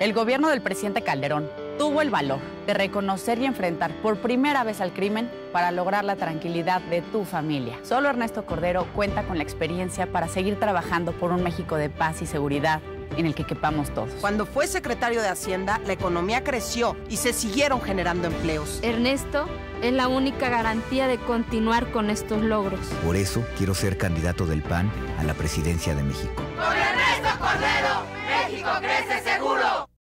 El gobierno del presidente Calderón tuvo el valor de reconocer y enfrentar por primera vez al crimen para lograr la tranquilidad de tu familia. Solo Ernesto Cordero cuenta con la experiencia para seguir trabajando por un México de paz y seguridad en el que quepamos todos. Cuando fue secretario de Hacienda, la economía creció y se siguieron generando empleos. Ernesto es la única garantía de continuar con estos logros. Por eso quiero ser candidato del PAN a la presidencia de México. Con Ernesto Cordero, México crece